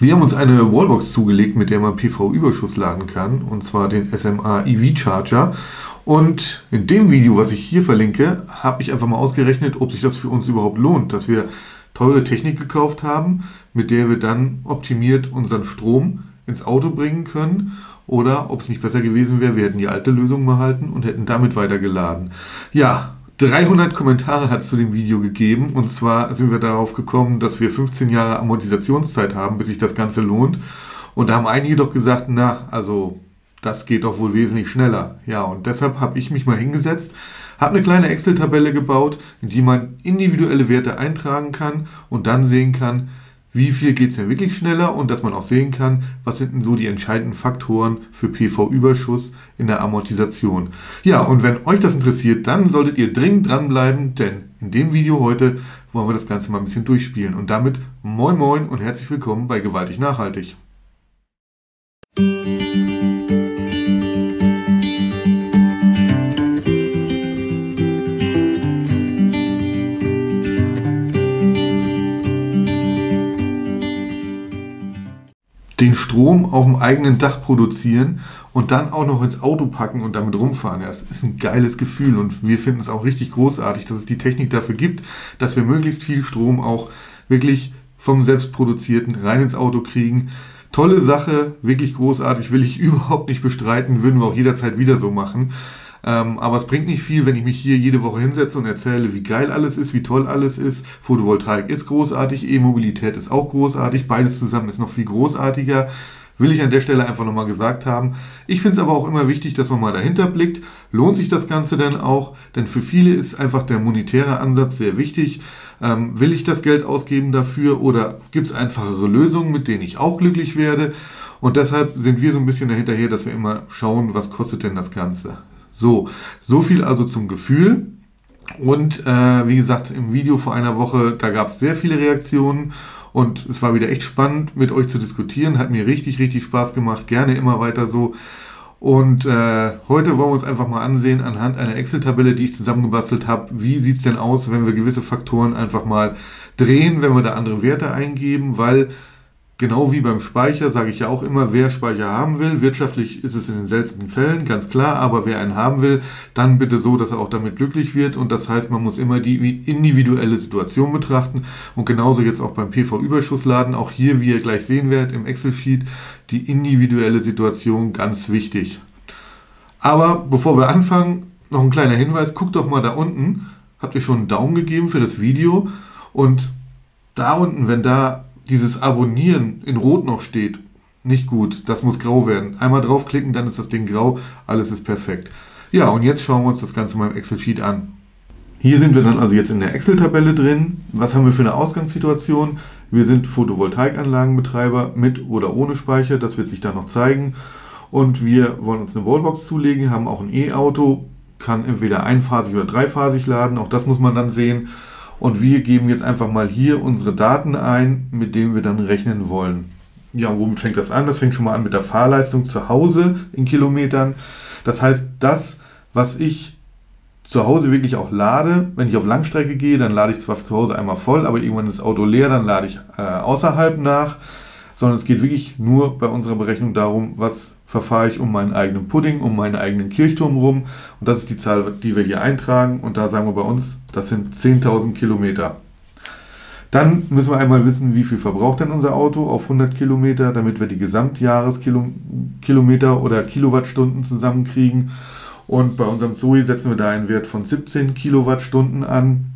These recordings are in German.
Wir haben uns eine Wallbox zugelegt, mit der man PV-Überschuss laden kann, und zwar den SMA EV Charger. Und in dem Video, was ich hier verlinke, habe ich einfach mal ausgerechnet, ob sich das für uns überhaupt lohnt, dass wir teure Technik gekauft haben, mit der wir dann optimiert unseren Strom ins Auto bringen können oder ob es nicht besser gewesen wäre, wir hätten die alte Lösung behalten und hätten damit weitergeladen. Ja, 300 Kommentare hat es zu dem Video gegeben und zwar sind wir darauf gekommen, dass wir 15 Jahre Amortisationszeit haben, bis sich das Ganze lohnt. Und da haben einige doch gesagt, na, also das geht doch wohl wesentlich schneller. Ja, und deshalb habe ich mich mal hingesetzt, habe eine kleine Excel-Tabelle gebaut, in die man individuelle Werte eintragen kann und dann sehen kann, wie viel geht es denn wirklich schneller und dass man auch sehen kann, was sind denn so die entscheidenden Faktoren für PV-Überschuss in der Amortisation. Ja, und wenn euch das interessiert, dann solltet ihr dringend dranbleiben, denn in dem Video heute wollen wir das Ganze mal ein bisschen durchspielen. Und damit moin moin und herzlich willkommen bei Gewaltig Nachhaltig. Den Strom auf dem eigenen Dach produzieren und dann auch noch ins Auto packen und damit rumfahren. Ja, das ist ein geiles Gefühl und wir finden es auch richtig großartig, dass es die Technik dafür gibt, dass wir möglichst viel Strom auch wirklich vom selbstproduzierten rein ins Auto kriegen. Tolle Sache, wirklich großartig, will ich überhaupt nicht bestreiten, würden wir auch jederzeit wieder so machen. Ähm, aber es bringt nicht viel, wenn ich mich hier jede Woche hinsetze und erzähle, wie geil alles ist, wie toll alles ist. Photovoltaik ist großartig, E-Mobilität ist auch großartig, beides zusammen ist noch viel großartiger. Will ich an der Stelle einfach nochmal gesagt haben. Ich finde es aber auch immer wichtig, dass man mal dahinter blickt. Lohnt sich das Ganze denn auch? Denn für viele ist einfach der monetäre Ansatz sehr wichtig. Ähm, will ich das Geld ausgeben dafür oder gibt es einfachere Lösungen, mit denen ich auch glücklich werde? Und deshalb sind wir so ein bisschen dahinterher, dass wir immer schauen, was kostet denn das Ganze. So, so viel also zum Gefühl. Und äh, wie gesagt, im Video vor einer Woche, da gab es sehr viele Reaktionen und es war wieder echt spannend, mit euch zu diskutieren. Hat mir richtig, richtig Spaß gemacht. Gerne immer weiter so. Und äh, heute wollen wir uns einfach mal ansehen, anhand einer Excel-Tabelle, die ich zusammengebastelt habe, wie sieht es denn aus, wenn wir gewisse Faktoren einfach mal drehen, wenn wir da andere Werte eingeben, weil Genau wie beim Speicher sage ich ja auch immer, wer Speicher haben will, wirtschaftlich ist es in den seltensten Fällen, ganz klar, aber wer einen haben will, dann bitte so, dass er auch damit glücklich wird. Und das heißt, man muss immer die individuelle Situation betrachten. Und genauso jetzt auch beim PV-Überschussladen, auch hier, wie ihr gleich sehen werdet im Excel-Sheet, die individuelle Situation ganz wichtig. Aber bevor wir anfangen, noch ein kleiner Hinweis, guckt doch mal da unten, habt ihr schon einen Daumen gegeben für das Video? Und da unten, wenn da dieses Abonnieren in Rot noch steht, nicht gut. Das muss grau werden. Einmal draufklicken, dann ist das Ding grau. Alles ist perfekt. Ja, und jetzt schauen wir uns das Ganze mal im Excel-Sheet an. Hier sind wir dann also jetzt in der Excel-Tabelle drin. Was haben wir für eine Ausgangssituation? Wir sind Photovoltaikanlagenbetreiber mit oder ohne Speicher. Das wird sich dann noch zeigen. Und wir wollen uns eine Wallbox zulegen, haben auch ein E-Auto, kann entweder einphasig oder dreiphasig laden. Auch das muss man dann sehen. Und wir geben jetzt einfach mal hier unsere Daten ein, mit denen wir dann rechnen wollen. Ja, womit fängt das an? Das fängt schon mal an mit der Fahrleistung zu Hause in Kilometern. Das heißt, das, was ich zu Hause wirklich auch lade, wenn ich auf Langstrecke gehe, dann lade ich zwar zu Hause einmal voll, aber irgendwann ist das Auto leer, dann lade ich äh, außerhalb nach. Sondern es geht wirklich nur bei unserer Berechnung darum, was verfahre ich um meinen eigenen Pudding, um meinen eigenen Kirchturm rum. Und das ist die Zahl, die wir hier eintragen. Und da sagen wir bei uns, das sind 10.000 Kilometer. Dann müssen wir einmal wissen, wie viel verbraucht denn unser Auto auf 100 Kilometer, damit wir die Gesamtjahreskilometer oder Kilowattstunden zusammenkriegen. Und bei unserem Zoe setzen wir da einen Wert von 17 Kilowattstunden an.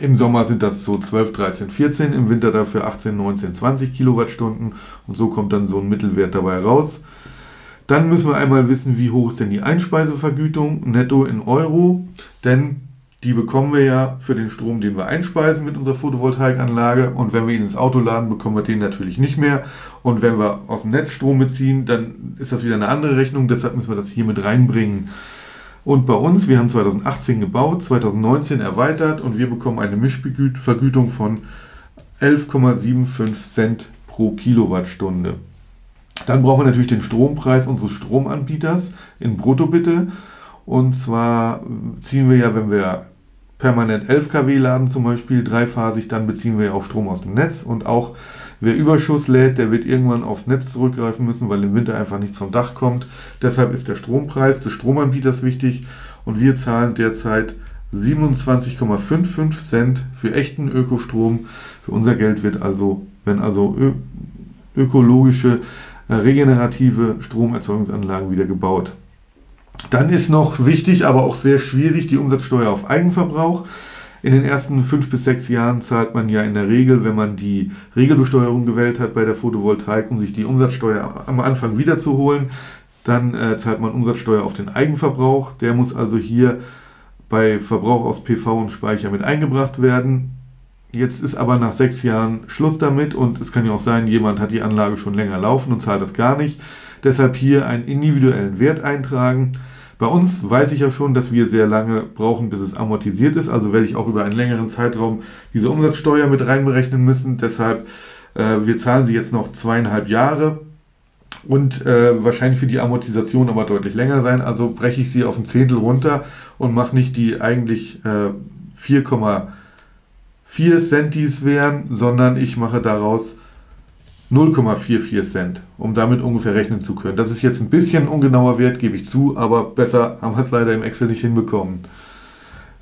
Im Sommer sind das so 12, 13, 14, im Winter dafür 18, 19, 20 Kilowattstunden. Und so kommt dann so ein Mittelwert dabei raus. Dann müssen wir einmal wissen, wie hoch ist denn die Einspeisevergütung netto in Euro, denn die bekommen wir ja für den Strom, den wir einspeisen mit unserer Photovoltaikanlage. Und wenn wir ihn ins Auto laden, bekommen wir den natürlich nicht mehr. Und wenn wir aus dem Netz Strom beziehen, dann ist das wieder eine andere Rechnung. Deshalb müssen wir das hier mit reinbringen. Und bei uns, wir haben 2018 gebaut, 2019 erweitert und wir bekommen eine Mischvergütung von 11,75 Cent pro Kilowattstunde. Dann brauchen wir natürlich den Strompreis unseres Stromanbieters in Brutto bitte. Und zwar ziehen wir ja, wenn wir permanent 11 kW laden zum Beispiel, dreiphasig, dann beziehen wir ja auch Strom aus dem Netz. Und auch Wer Überschuss lädt, der wird irgendwann aufs Netz zurückgreifen müssen, weil im Winter einfach nichts vom Dach kommt. Deshalb ist der Strompreis des Stromanbieters wichtig und wir zahlen derzeit 27,55 Cent für echten Ökostrom. Für unser Geld wird also, wenn also ökologische, äh, regenerative Stromerzeugungsanlagen wieder gebaut. Dann ist noch wichtig, aber auch sehr schwierig, die Umsatzsteuer auf Eigenverbrauch. In den ersten fünf bis sechs Jahren zahlt man ja in der Regel, wenn man die Regelbesteuerung gewählt hat bei der Photovoltaik, um sich die Umsatzsteuer am Anfang wiederzuholen, dann äh, zahlt man Umsatzsteuer auf den Eigenverbrauch. Der muss also hier bei Verbrauch aus PV und Speicher mit eingebracht werden. Jetzt ist aber nach sechs Jahren Schluss damit und es kann ja auch sein, jemand hat die Anlage schon länger laufen und zahlt das gar nicht. Deshalb hier einen individuellen Wert eintragen. Bei uns weiß ich ja schon, dass wir sehr lange brauchen, bis es amortisiert ist. Also werde ich auch über einen längeren Zeitraum diese Umsatzsteuer mit reinberechnen müssen. Deshalb, äh, wir zahlen sie jetzt noch zweieinhalb Jahre und äh, wahrscheinlich wird die Amortisation aber deutlich länger sein. Also breche ich sie auf ein Zehntel runter und mache nicht die eigentlich äh, 4, 4 Centis wären, sondern ich mache daraus 0,44 Cent, um damit ungefähr rechnen zu können. Das ist jetzt ein bisschen ungenauer Wert, gebe ich zu, aber besser haben wir es leider im Excel nicht hinbekommen.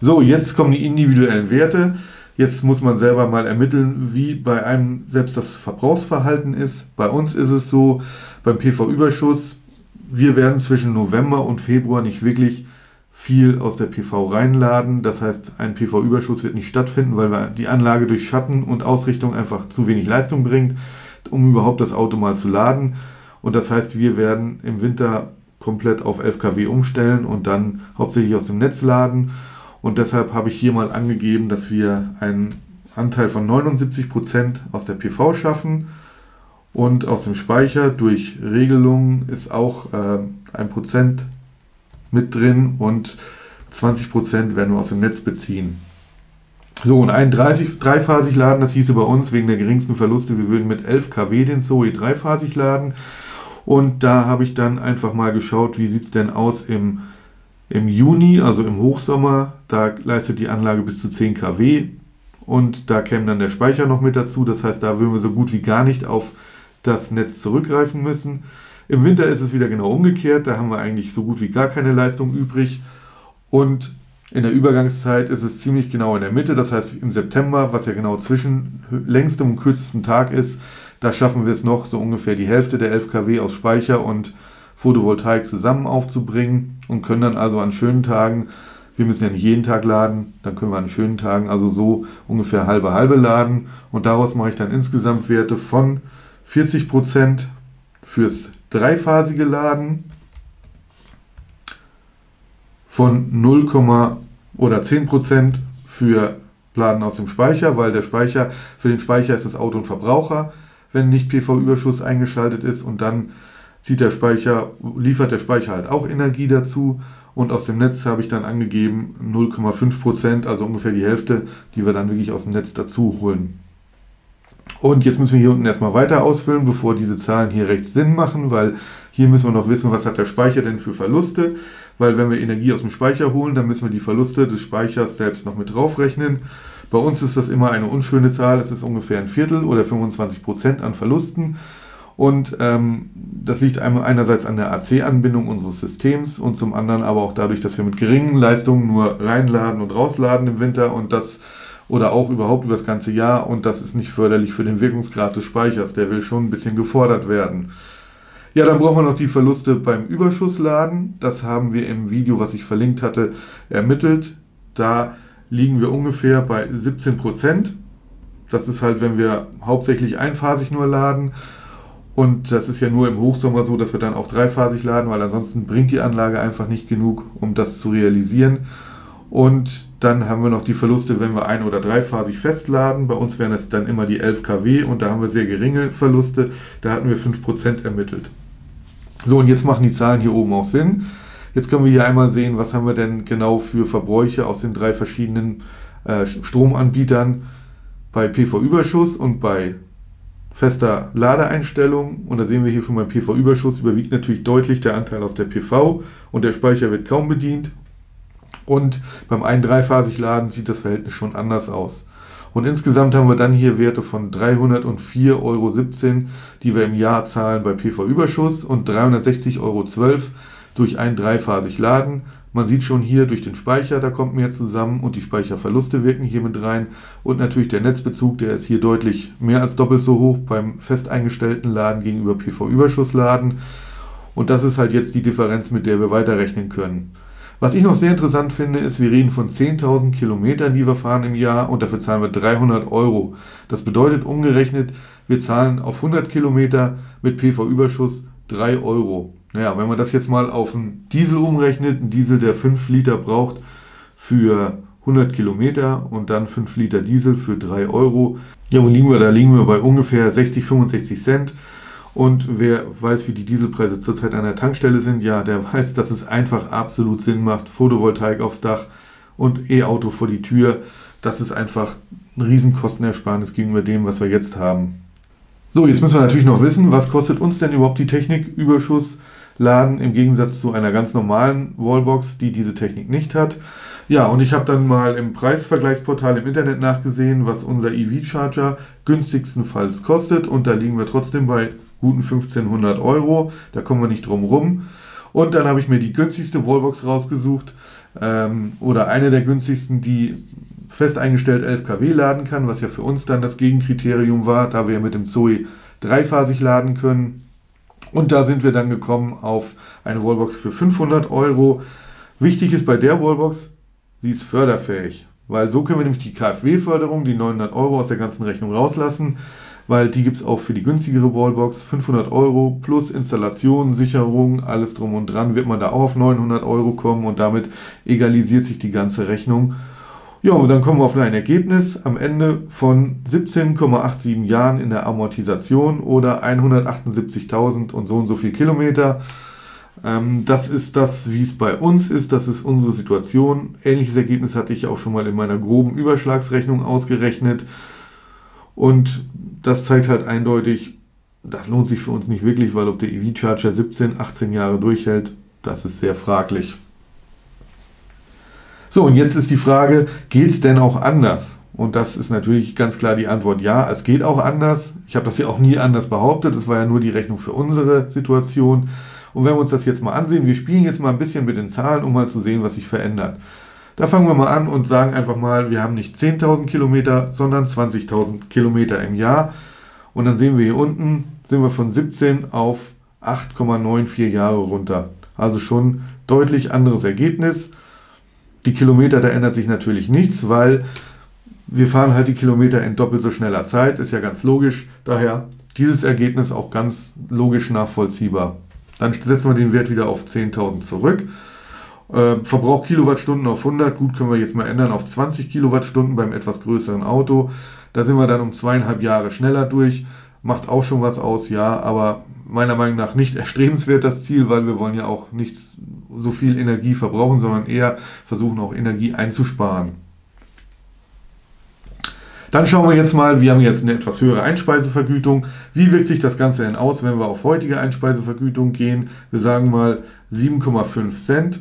So, jetzt kommen die individuellen Werte. Jetzt muss man selber mal ermitteln, wie bei einem selbst das Verbrauchsverhalten ist. Bei uns ist es so, beim PV-Überschuss, wir werden zwischen November und Februar nicht wirklich viel aus der PV reinladen. Das heißt, ein PV-Überschuss wird nicht stattfinden, weil die Anlage durch Schatten und Ausrichtung einfach zu wenig Leistung bringt um überhaupt das Auto mal zu laden. Und das heißt, wir werden im Winter komplett auf 11 kW umstellen und dann hauptsächlich aus dem Netz laden. Und deshalb habe ich hier mal angegeben, dass wir einen Anteil von 79 Prozent aus der PV schaffen. Und aus dem Speicher durch Regelungen ist auch äh, ein Prozent mit drin und 20 Prozent werden wir aus dem Netz beziehen. So, und ein 30, dreiphasig laden, das hieße bei uns wegen der geringsten Verluste, wir würden mit 11 kW den Zoe dreiphasig laden. Und da habe ich dann einfach mal geschaut, wie sieht es denn aus im, im Juni, also im Hochsommer. Da leistet die Anlage bis zu 10 kW und da käme dann der Speicher noch mit dazu. Das heißt, da würden wir so gut wie gar nicht auf das Netz zurückgreifen müssen. Im Winter ist es wieder genau umgekehrt. Da haben wir eigentlich so gut wie gar keine Leistung übrig. Und in der Übergangszeit ist es ziemlich genau in der Mitte, das heißt im September, was ja genau zwischen längstem und kürzestem Tag ist, da schaffen wir es noch, so ungefähr die Hälfte der 11 kW aus Speicher und Photovoltaik zusammen aufzubringen und können dann also an schönen Tagen, wir müssen ja nicht jeden Tag laden, dann können wir an schönen Tagen also so ungefähr halbe halbe laden und daraus mache ich dann insgesamt Werte von 40% fürs dreiphasige Laden, von 0, oder 10% für Laden aus dem Speicher, weil der Speicher, für den Speicher ist das Auto ein Verbraucher, wenn nicht PV-Überschuss eingeschaltet ist und dann zieht der Speicher, liefert der Speicher halt auch Energie dazu und aus dem Netz habe ich dann angegeben 0,5%, also ungefähr die Hälfte, die wir dann wirklich aus dem Netz dazu holen. Und jetzt müssen wir hier unten erstmal weiter ausfüllen, bevor diese Zahlen hier rechts Sinn machen, weil hier müssen wir noch wissen, was hat der Speicher denn für Verluste weil wenn wir Energie aus dem Speicher holen, dann müssen wir die Verluste des Speichers selbst noch mit draufrechnen. Bei uns ist das immer eine unschöne Zahl, es ist ungefähr ein Viertel oder 25 Prozent an Verlusten. Und ähm, das liegt einerseits an der AC-Anbindung unseres Systems und zum anderen aber auch dadurch, dass wir mit geringen Leistungen nur reinladen und rausladen im Winter und das oder auch überhaupt über das ganze Jahr und das ist nicht förderlich für den Wirkungsgrad des Speichers. Der will schon ein bisschen gefordert werden. Ja, dann brauchen wir noch die Verluste beim Überschussladen. Das haben wir im Video, was ich verlinkt hatte, ermittelt. Da liegen wir ungefähr bei 17 Prozent. Das ist halt, wenn wir hauptsächlich einphasig nur laden. Und das ist ja nur im Hochsommer so, dass wir dann auch dreiphasig laden, weil ansonsten bringt die Anlage einfach nicht genug, um das zu realisieren. Und dann haben wir noch die Verluste, wenn wir ein- oder dreiphasig festladen. Bei uns wären es dann immer die 11 kW und da haben wir sehr geringe Verluste. Da hatten wir 5% ermittelt. So, und jetzt machen die Zahlen hier oben auch Sinn. Jetzt können wir hier einmal sehen, was haben wir denn genau für Verbräuche aus den drei verschiedenen äh, Stromanbietern bei PV-Überschuss und bei fester Ladeeinstellung. Und da sehen wir hier schon beim PV-Überschuss überwiegt natürlich deutlich der Anteil aus der PV und der Speicher wird kaum bedient. Und beim einen dreiphasig Laden sieht das Verhältnis schon anders aus. Und insgesamt haben wir dann hier Werte von 304,17 Euro, die wir im Jahr zahlen bei PV-Überschuss und 360,12 Euro durch ein dreiphasig Laden. Man sieht schon hier durch den Speicher, da kommt mehr zusammen und die Speicherverluste wirken hier mit rein. Und natürlich der Netzbezug, der ist hier deutlich mehr als doppelt so hoch beim fest eingestellten Laden gegenüber PV-Überschussladen. Und das ist halt jetzt die Differenz, mit der wir weiterrechnen können. Was ich noch sehr interessant finde, ist, wir reden von 10.000 Kilometern, die wir fahren im Jahr und dafür zahlen wir 300 Euro. Das bedeutet umgerechnet, wir zahlen auf 100 Kilometer mit PV-Überschuss 3 Euro. Naja, wenn man das jetzt mal auf einen Diesel umrechnet, ein Diesel, der 5 Liter braucht für 100 Kilometer und dann 5 Liter Diesel für 3 Euro. Ja, wo liegen wir? Da liegen wir bei ungefähr 60, 65 Cent. Und wer weiß, wie die Dieselpreise zurzeit an der Tankstelle sind, ja, der weiß, dass es einfach absolut Sinn macht. Photovoltaik aufs Dach und E-Auto vor die Tür. Das ist einfach ein Riesenkostenersparnis gegenüber dem, was wir jetzt haben. So, jetzt müssen wir natürlich noch wissen, was kostet uns denn überhaupt die Techniküberschussladen im Gegensatz zu einer ganz normalen Wallbox, die diese Technik nicht hat. Ja, und ich habe dann mal im Preisvergleichsportal im Internet nachgesehen, was unser EV-Charger günstigstenfalls kostet. Und da liegen wir trotzdem bei guten 1500 Euro. Da kommen wir nicht drum rum. Und dann habe ich mir die günstigste Wallbox rausgesucht ähm, oder eine der günstigsten, die fest eingestellt 11 kW laden kann, was ja für uns dann das Gegenkriterium war, da wir mit dem Zoe dreiphasig laden können. Und da sind wir dann gekommen auf eine Wallbox für 500 Euro. Wichtig ist bei der Wallbox, sie ist förderfähig, weil so können wir nämlich die KfW-Förderung, die 900 Euro aus der ganzen Rechnung rauslassen weil die gibt es auch für die günstigere Wallbox. 500 Euro plus Installation, Sicherung, alles drum und dran, wird man da auch auf 900 Euro kommen und damit egalisiert sich die ganze Rechnung. Ja, und dann kommen wir auf ein Ergebnis am Ende von 17,87 Jahren in der Amortisation oder 178.000 und so und so viel Kilometer. Ähm, das ist das, wie es bei uns ist. Das ist unsere Situation. Ähnliches Ergebnis hatte ich auch schon mal in meiner groben Überschlagsrechnung ausgerechnet. Und das zeigt halt eindeutig, das lohnt sich für uns nicht wirklich, weil ob der EV-Charger 17, 18 Jahre durchhält, das ist sehr fraglich. So, und jetzt ist die Frage, geht es denn auch anders? Und das ist natürlich ganz klar die Antwort, ja, es geht auch anders. Ich habe das ja auch nie anders behauptet, das war ja nur die Rechnung für unsere Situation. Und wenn wir uns das jetzt mal ansehen, wir spielen jetzt mal ein bisschen mit den Zahlen, um mal zu sehen, was sich verändert. Da fangen wir mal an und sagen einfach mal, wir haben nicht 10.000 Kilometer, sondern 20.000 Kilometer im Jahr. Und dann sehen wir hier unten, sind wir von 17 auf 8,94 Jahre runter. Also schon deutlich anderes Ergebnis. Die Kilometer, da ändert sich natürlich nichts, weil wir fahren halt die Kilometer in doppelt so schneller Zeit, ist ja ganz logisch. Daher dieses Ergebnis auch ganz logisch nachvollziehbar. Dann setzen wir den Wert wieder auf 10.000 zurück äh, Verbrauch Kilowattstunden auf 100, gut, können wir jetzt mal ändern auf 20 Kilowattstunden beim etwas größeren Auto. Da sind wir dann um zweieinhalb Jahre schneller durch. Macht auch schon was aus, ja, aber meiner Meinung nach nicht erstrebenswert das Ziel, weil wir wollen ja auch nicht so viel Energie verbrauchen, sondern eher versuchen auch Energie einzusparen. Dann schauen wir jetzt mal, wir haben jetzt eine etwas höhere Einspeisevergütung. Wie wirkt sich das Ganze denn aus, wenn wir auf heutige Einspeisevergütung gehen? Wir sagen mal 7,5 Cent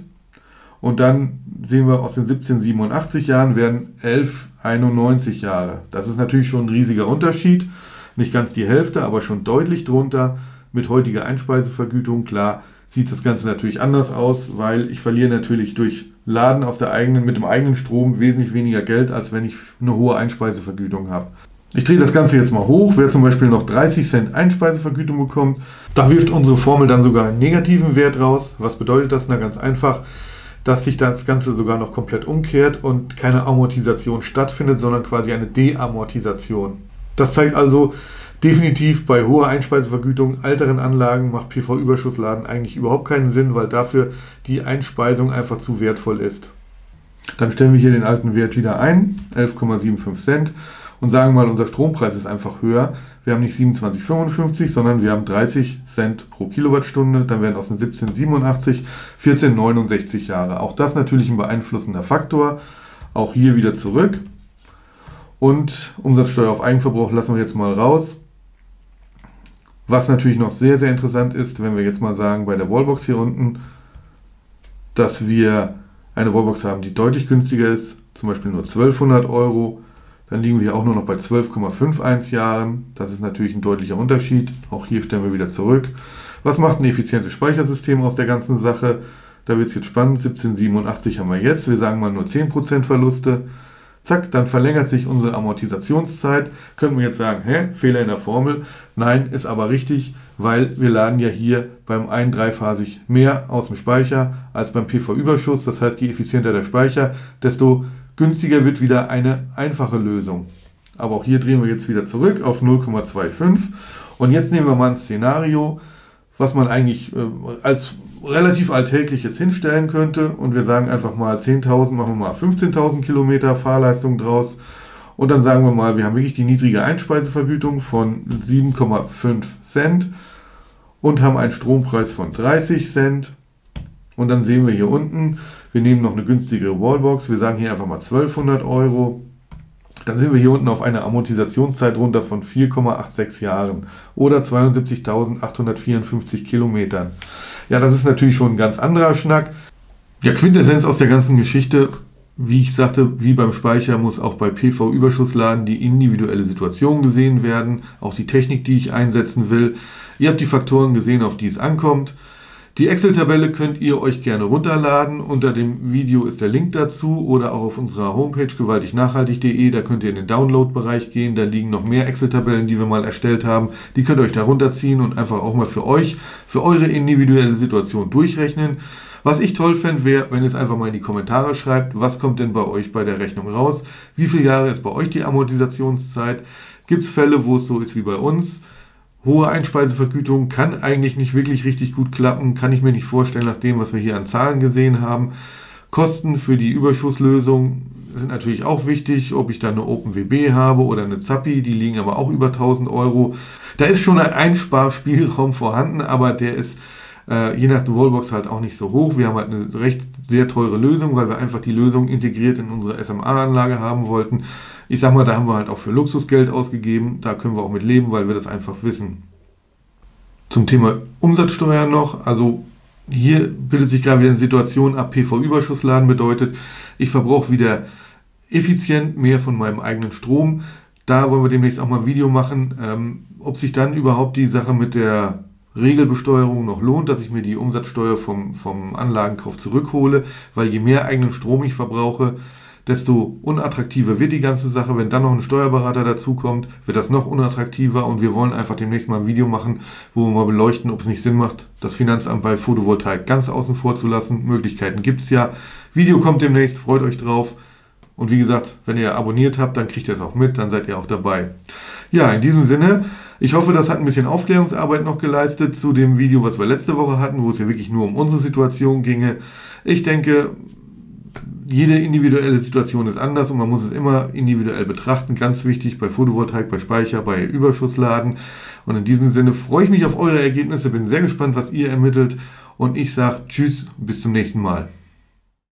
und dann sehen wir aus den 1787 Jahren werden 1191 Jahre. Das ist natürlich schon ein riesiger Unterschied. Nicht ganz die Hälfte, aber schon deutlich drunter. Mit heutiger Einspeisevergütung, klar, sieht das Ganze natürlich anders aus, weil ich verliere natürlich durch Laden aus der eigenen, mit dem eigenen Strom wesentlich weniger Geld, als wenn ich eine hohe Einspeisevergütung habe. Ich drehe das Ganze jetzt mal hoch. Wer zum Beispiel noch 30 Cent Einspeisevergütung bekommt, da wirft unsere Formel dann sogar einen negativen Wert raus. Was bedeutet das? Na ganz einfach dass sich das Ganze sogar noch komplett umkehrt und keine Amortisation stattfindet, sondern quasi eine Deamortisation. Das zeigt also definitiv bei hoher Einspeisevergütung älteren Anlagen macht PV-Überschussladen eigentlich überhaupt keinen Sinn, weil dafür die Einspeisung einfach zu wertvoll ist. Dann stellen wir hier den alten Wert wieder ein, 11,75 Cent und sagen mal, unser Strompreis ist einfach höher. Wir haben nicht 27,55, sondern wir haben 30 Cent pro Kilowattstunde. Dann werden aus den 17,87 14,69 Jahre. Auch das natürlich ein beeinflussender Faktor. Auch hier wieder zurück. Und Umsatzsteuer auf Eigenverbrauch lassen wir jetzt mal raus. Was natürlich noch sehr, sehr interessant ist, wenn wir jetzt mal sagen, bei der Wallbox hier unten, dass wir eine Wallbox haben, die deutlich günstiger ist, zum Beispiel nur 1200 Euro Dann liegen wir auch nur noch bei 12,51 Jahren. Das ist natürlich ein deutlicher Unterschied. Auch hier stellen wir wieder zurück. Was macht ein effizientes Speichersystem aus der ganzen Sache? Da wird es jetzt spannend. 1787 haben wir jetzt. Wir sagen mal nur 10% Verluste. Zack, dann verlängert sich unsere Amortisationszeit. Können wir jetzt sagen, hä, Fehler in der Formel? Nein, ist aber richtig, weil wir laden ja hier beim einen dreiphasig mehr aus dem Speicher als beim PV-Überschuss. Das heißt, je effizienter der Speicher, desto günstiger wird wieder eine einfache Lösung. Aber auch hier drehen wir jetzt wieder zurück auf 0,25. Und jetzt nehmen wir mal ein Szenario, was man eigentlich äh, als relativ alltäglich jetzt hinstellen könnte. Und wir sagen einfach mal 10.000, machen wir mal 15.000 Kilometer Fahrleistung draus. Und dann sagen wir mal, wir haben wirklich die niedrige Einspeisevergütung von 7,5 Cent und haben einen Strompreis von 30 Cent. Und dann sehen wir hier unten, wir nehmen noch eine günstigere Wallbox. Wir sagen hier einfach mal 1200 Euro. Dann sind wir hier unten auf einer Amortisationszeit runter von 4,86 Jahren oder 72.854 Kilometern. Ja, das ist natürlich schon ein ganz anderer Schnack. Ja, Quintessenz aus der ganzen Geschichte, wie ich sagte, wie beim Speicher muss auch bei PV-Überschussladen die individuelle Situation gesehen werden, auch die Technik, die ich einsetzen will. Ihr habt die Faktoren gesehen, auf die es ankommt. Die Excel-Tabelle könnt ihr euch gerne runterladen. Unter dem Video ist der Link dazu oder auch auf unserer Homepage gewaltignachhaltig.de. Da könnt ihr in den Download-Bereich gehen. Da liegen noch mehr Excel-Tabellen, die wir mal erstellt haben. Die könnt ihr euch da runterziehen und einfach auch mal für euch, für eure individuelle Situation durchrechnen. Was ich toll fände, wäre, wenn ihr es einfach mal in die Kommentare schreibt, was kommt denn bei euch bei der Rechnung raus? Wie viele Jahre ist bei euch die Amortisationszeit? Gibt es Fälle, wo es so ist wie bei uns? Hohe Einspeisevergütung kann eigentlich nicht wirklich richtig gut klappen, kann ich mir nicht vorstellen, nach dem, was wir hier an Zahlen gesehen haben. Kosten für die Überschusslösung sind natürlich auch wichtig, ob ich da eine OpenWB habe oder eine Zappi, die liegen aber auch über 1000 Euro. Da ist schon ein Einsparspielraum vorhanden, aber der ist äh, je nach Wallbox halt auch nicht so hoch. Wir haben halt eine recht sehr teure Lösung, weil wir einfach die Lösung integriert in unsere SMA-Anlage haben wollten. Ich sag mal, da haben wir halt auch für Luxusgeld ausgegeben. Da können wir auch mit leben, weil wir das einfach wissen. Zum Thema Umsatzsteuer noch. Also hier bildet sich gerade wieder eine Situation ab, PV-Überschussladen bedeutet, ich verbrauche wieder effizient mehr von meinem eigenen Strom. Da wollen wir demnächst auch mal ein Video machen, ähm, ob sich dann überhaupt die Sache mit der Regelbesteuerung noch lohnt, dass ich mir die Umsatzsteuer vom, vom Anlagenkauf zurückhole, weil je mehr eigenen Strom ich verbrauche, desto unattraktiver wird die ganze Sache. Wenn dann noch ein Steuerberater dazukommt, wird das noch unattraktiver und wir wollen einfach demnächst mal ein Video machen, wo wir mal beleuchten, ob es nicht Sinn macht, das Finanzamt bei Photovoltaik ganz außen vor zu lassen. Möglichkeiten gibt es ja. Video kommt demnächst, freut euch drauf. Und wie gesagt, wenn ihr abonniert habt, dann kriegt ihr es auch mit, dann seid ihr auch dabei. Ja, in diesem Sinne, ich hoffe, das hat ein bisschen Aufklärungsarbeit noch geleistet zu dem Video, was wir letzte Woche hatten, wo es ja wirklich nur um unsere Situation ginge. Ich denke, jede individuelle Situation ist anders und man muss es immer individuell betrachten. Ganz wichtig bei Photovoltaik, bei Speicher, bei Überschussladen. Und in diesem Sinne freue ich mich auf eure Ergebnisse, bin sehr gespannt, was ihr ermittelt und ich sage Tschüss, bis zum nächsten Mal.